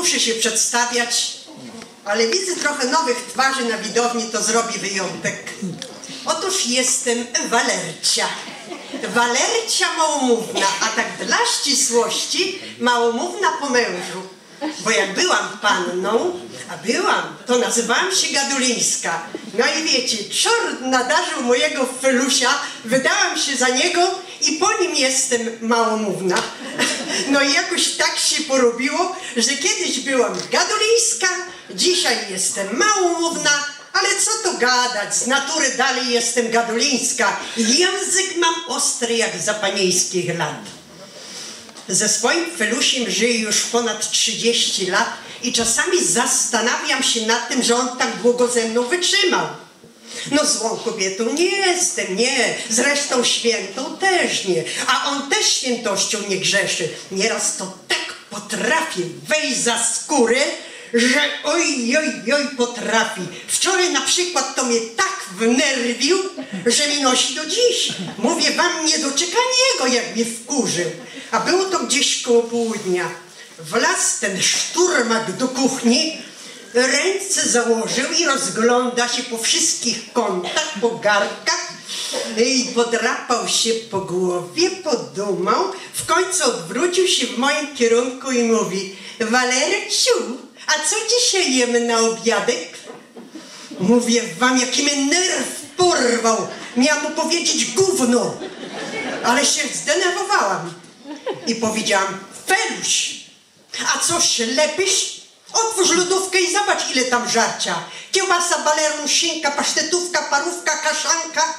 muszę się przedstawiać, ale widzę trochę nowych twarzy na widowni, to zrobi wyjątek. Otóż jestem Walercia. Walercia małomówna, a tak dla ścisłości małomówna po mężu. Bo jak byłam panną, a byłam, to nazywałam się Gadulińska. No i wiecie, czort nadarzył mojego felusia, wydałam się za niego i po nim jestem małomówna. No i jakoś tak się porobiło, że kiedyś byłam Gadulińska, dzisiaj jestem małomówna, ale co to gadać, z natury dalej jestem gadulińska. Język mam ostry jak za panieńskich lat. Ze swoim felusiem żyję już ponad 30 lat i czasami zastanawiam się nad tym, że on tak długo ze mną wytrzymał. No złą kobietą nie jestem, nie. Zresztą świętą też nie. A on też świętością nie grzeszy. Nieraz to tak potrafi wejść za skórę, że oj, oj, oj potrafi. Wczoraj na przykład to mnie tak wnerwił, że mi nosi do dziś. Mówię wam, nie doczeka niego, jak mnie wkurzył. A było to gdzieś koło południa. Wlazł ten szturmak do kuchni, ręce założył i rozgląda się po wszystkich kątach, po garkach i podrapał się po głowie, podumał, w końcu odwrócił się w moim kierunku i mówi Walerciu, a co dzisiaj jemy na obiadek? Mówię wam, jaki mnie nerw porwał. Miałam mu powiedzieć gówno, ale się zdenerwowałam. I powiedziałam, Feluś, a co ślepyś? Zobacz, ile tam żarcia. Kiełbasa, balerun, szynka, pasztetówka, parówka, kaszanka.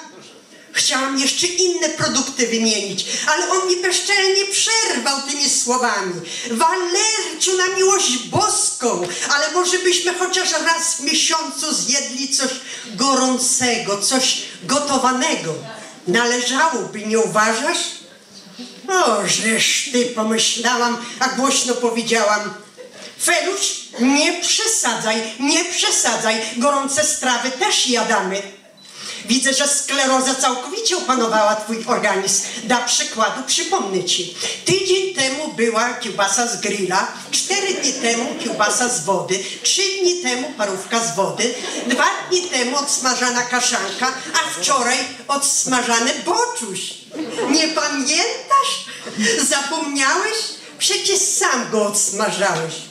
Chciałam jeszcze inne produkty wymienić, ale on mi bezczelnie przerwał tymi słowami. Walerciu, na miłość boską, ale może byśmy chociaż raz w miesiącu zjedli coś gorącego, coś gotowanego. Należałoby, nie uważasz? O, żeż ty, pomyślałam, a głośno powiedziałam. Feluś, nie przesadzaj, nie przesadzaj, gorące strawy też jadamy. Widzę, że skleroza całkowicie opanowała twój organizm. Dla przykładu przypomnę ci. Tydzień temu była kiełbasa z grilla, cztery dni temu kiełbasa z wody, trzy dni temu parówka z wody, dwa dni temu odsmażana kaszanka, a wczoraj odsmażany boczuś. Nie pamiętasz? Zapomniałeś? Przecież sam go odsmażałeś.